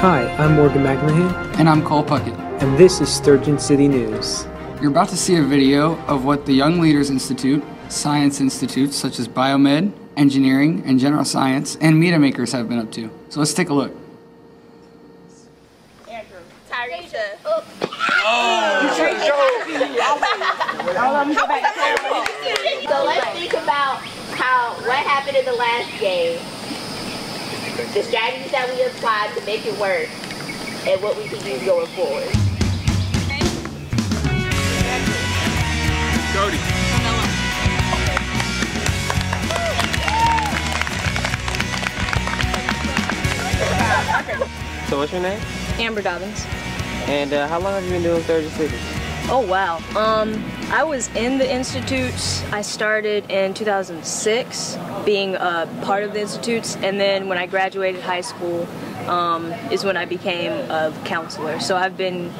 Hi, I'm Morgan McMahon, And I'm Cole Puckett. and this is Sturgeon City News. You're about to see a video of what the Young Leaders Institute, science institutes such as biomed, engineering, and general science, and media makers have been up to. So let's take a look. Andrew. Tyresha. So let's think about how what happened in the last game, the strategies that we applied to make it work, and what we can use going forward. So what's your name? Amber Dobbins. And uh, how long have you been doing Sturgeon City? Oh wow. Um, I was in the institutes. I started in 2006, being a part of the institutes, and then when I graduated high school, um, is when I became a counselor. So I've been,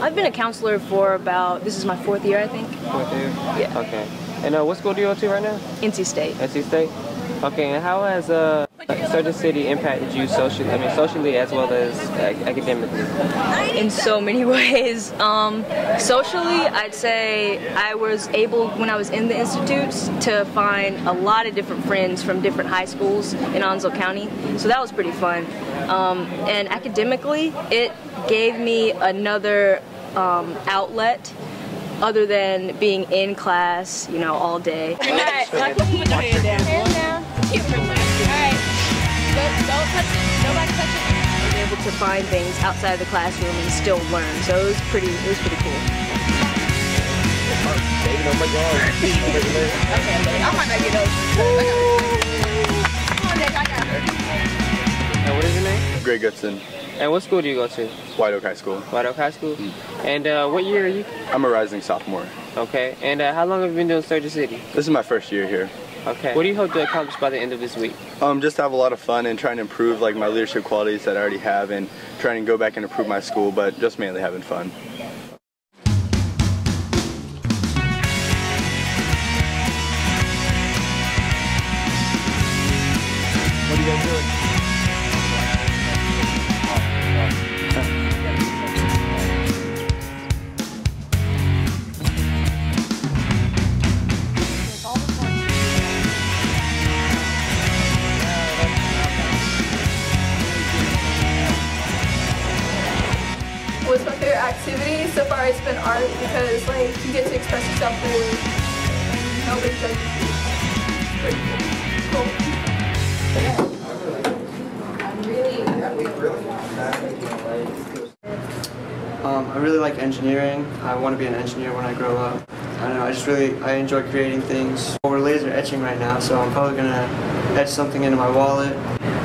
I've been a counselor for about. This is my fourth year, I think. Fourth year? Yeah. Okay. And uh, what school do you go to right now? NC State. NC State? Okay, and how has uh, Sturgeon City impacted you socially, I mean socially as well as academically? in so many ways. Um, socially, I'd say I was able, when I was in the institutes, to find a lot of different friends from different high schools in Onslow County. So that was pretty fun. Um, and academically, it gave me another um, outlet other than being in class, you know, all day. Alright, like able to find things outside of the classroom and still learn. So it was pretty, it was pretty cool. I might not get those. Come on, Dad, I got it. And what is your name? Greg Goodson, And what school do you go to? White Oak High School. White Oak High School? And uh, what year are you? I'm a rising sophomore. Okay. And uh, how long have you been doing Sturgeon City? This is my first year here. Okay. What do you hope to accomplish by the end of this week? Um, just to have a lot of fun and trying to improve like my leadership qualities that I already have and trying to go back and improve my school, but just mainly having fun. What are you guys doing? Activity? So far it's been art because like you get to express yourself freely and nobody judges you. It's pretty cool. Cool. Um, I really like engineering. I want to be an engineer when I grow up. I don't know, I just really, I enjoy creating things. Well, we're laser etching right now, so I'm probably going to etch something into my wallet.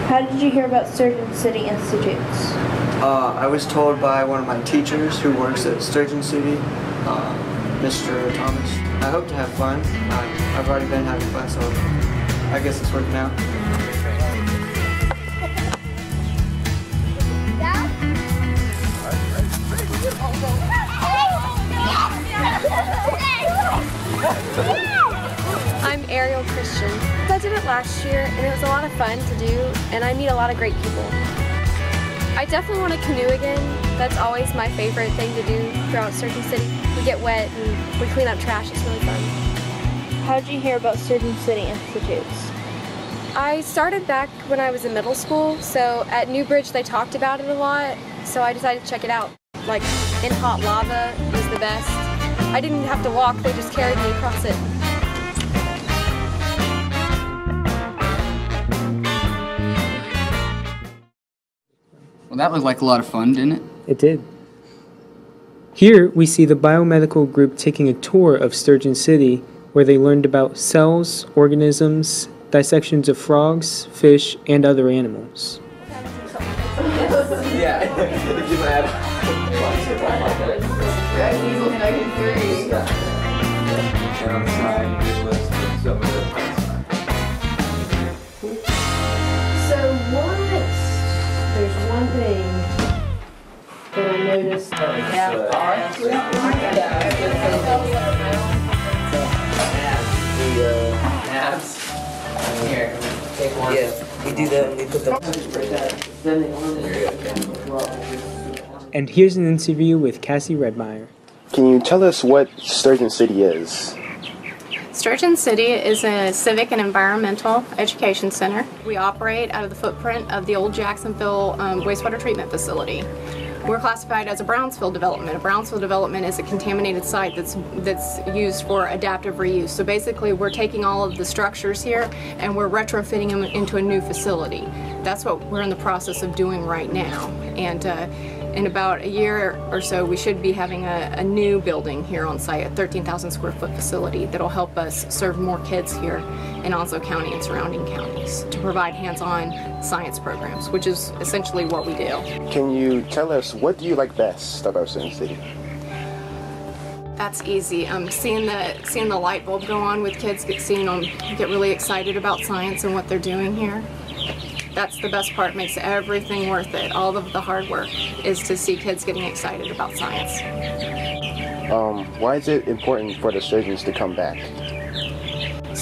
How did you hear about Sturgeon City Institutes? Uh, I was told by one of my teachers who works at Sturgeon City, uh, Mr. Thomas. I hope to have fun. I, I've already been having fun, so I guess it's working out. I'm Ariel Christian. I did it last year and it was a lot of fun to do and I meet a lot of great people. I definitely want to canoe again. That's always my favorite thing to do throughout Sturgeon City. We get wet and we clean up trash. It's really fun. How did you hear about Sturgeon City Institutes? I started back when I was in middle school, so at Newbridge they talked about it a lot, so I decided to check it out. Like in hot lava was the best. I didn't have to walk, they just carried me across it. That looked like a lot of fun, didn't it? It did. Here we see the biomedical group taking a tour of Sturgeon City where they learned about cells, organisms, dissections of frogs, fish, and other animals. that I noticed. Here, take Yeah, we do that and we put the. And here's an interview with Cassie Redmeyer. Can you tell us what Sturgeon City is? Sturgeon City is a civic and environmental education center. We operate out of the footprint of the old Jacksonville um, wastewater treatment facility. We're classified as a brownfield development. A brownfield development is a contaminated site that's that's used for adaptive reuse. So basically, we're taking all of the structures here and we're retrofitting them into a new facility. That's what we're in the process of doing right now. And uh, in about a year or so, we should be having a, a new building here on site, a 13,000 square foot facility that'll help us serve more kids here in Onslow County and surrounding counties to provide hands-on science programs, which is essentially what we do. Can you tell us what do you like best about Sturgeon City? That's easy. Um, seeing the seeing the light bulb go on with kids, get, seeing them get really excited about science and what they're doing here. That's the best part. Makes everything worth it. All of the hard work is to see kids getting excited about science. Um, why is it important for the Sturgeons to come back?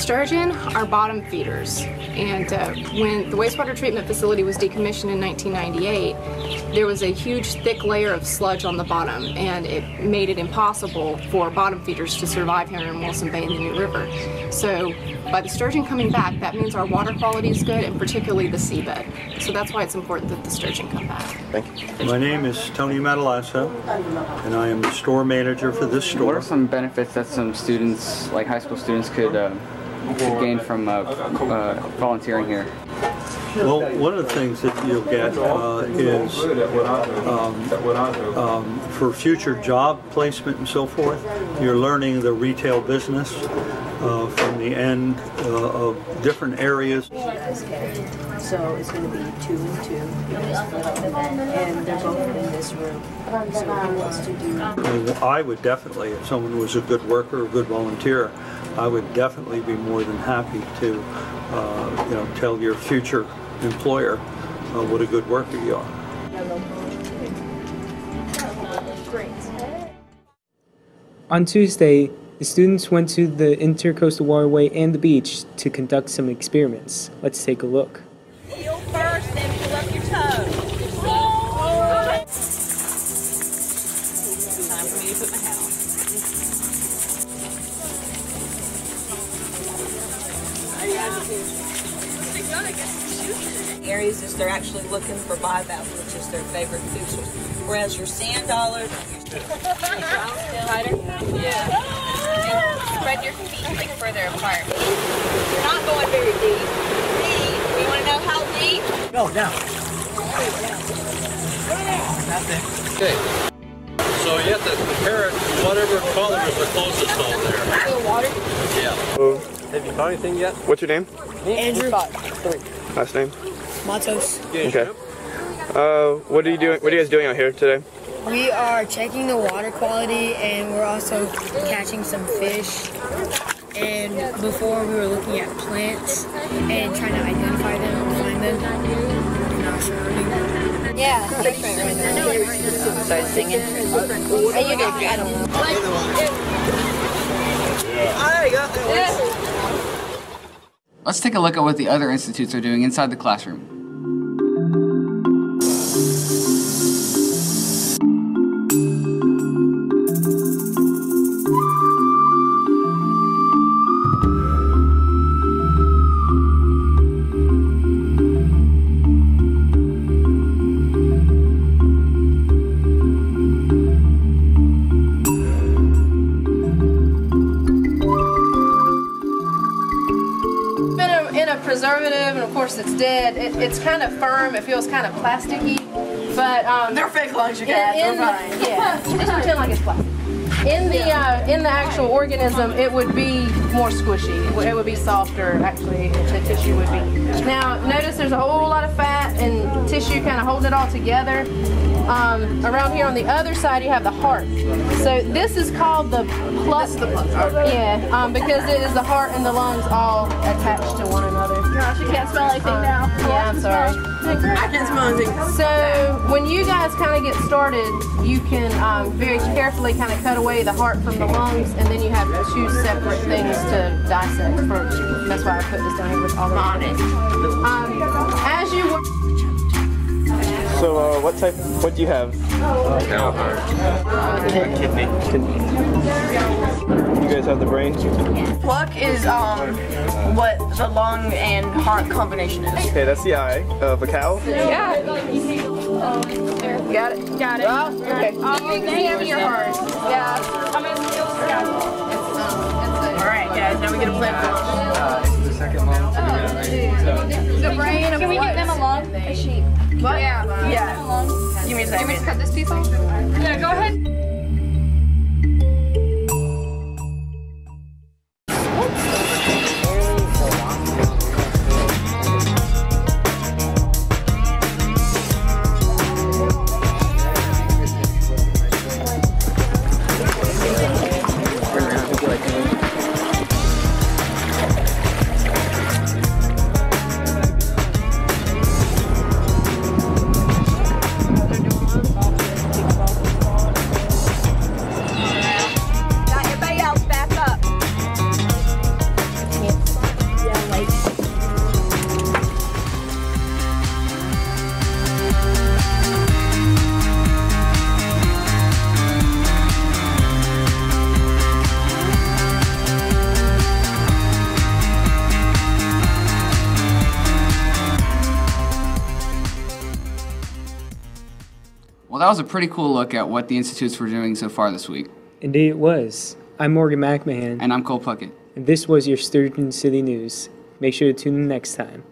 Sturgeon are bottom feeders, and uh, when the wastewater treatment facility was decommissioned in 1998, there was a huge thick layer of sludge on the bottom, and it made it impossible for bottom feeders to survive here in Wilson Bay in the New River. So by the sturgeon coming back, that means our water quality is good, and particularly the seabed. So that's why it's important that the sturgeon come back. Thank you. My name is Tony Matalasa, and I am the store manager for this store. What are some benefits that some students, like high school students, could, uh, could gain from uh, uh, volunteering here? Well, one of the things that you'll get uh, is um, um, for future job placement and so forth, you're learning the retail business uh, from the end uh, of different areas. So it's going to be two and two, and they're both in this room. So he wants to do. I would definitely, if someone was a good worker, a good volunteer, I would definitely be more than happy to, uh, you know, tell your future employer uh, what a good worker you are. On Tuesday, the students went to the Intercoastal Waterway and the beach to conduct some experiments. Let's take a look. Heel first, then pull up your toes. Time for me to put my hat on. Areas is they're actually looking for bivalve, which is their favorite food source. Whereas your sand dollars, tighter, yeah. Spread your feet like further apart. You're not going very deep. Deep. You want to know how deep? No, down. Okay. So you have to compare it to whatever color is the closest on there. The water? Yeah. Have you caught anything yet? What's your name? Andrew. Three. Last name? Matos. Okay. Uh, what are you doing? What are you guys doing out here today? We are checking the water quality and we're also catching some fish. And before we were looking at plants and trying to identify them and find them. And I was learning. Yeah. Start singing. Hey, you got got him. I got that Let's take a look at what the other institutes are doing inside the classroom. And of course it's dead. It, it's kind of firm. It feels kind of plasticky, but um, They're fake lungs, you guys. in We're the- fine. Yeah, just pretend like it's plastic. In the uh, in the actual organism, it would be more squishy. It would- be softer. Actually, the tissue would be. Now, notice there's a whole lot of fat and tissue kind of holding it all together. Um, around here on the other side, you have the heart. So this is called the plus pluck. Yeah, um, because it is the heart and the lungs all attached to one another. Gosh, you can't smell anything now. Yeah, I'm sorry. I can't smell anything. So when you guys kind of get started, you can um, very carefully kind of cut away the heart from the lungs, and then you have two separate things to dissect. For that's why I put this down here with all the on it. Um, as you work. So, uh, what type? What do you have? Cow heart. Kidney. Kidney. You guys have the brain? Pluck is um what the lung and heart combination is. Okay, that's the eye of a cow. Yeah. Got it. Got it. Oh, okay. Oh, examine your heart. Yeah. All right, guys. Now we get a plan. The oh, second one. The brain of Can we what? give them a lung? A sheep. What? Yeah. Yeah. Give me a Can we second. just cut this piece off? Yeah, go ahead. Well, that was a pretty cool look at what the institutes were doing so far this week. Indeed, it was. I'm Morgan McMahon. And I'm Cole Puckett. And this was your Sturgeon City News. Make sure to tune in next time.